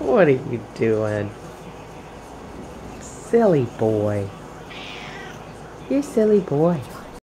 What are you doing? Silly boy. You silly boy.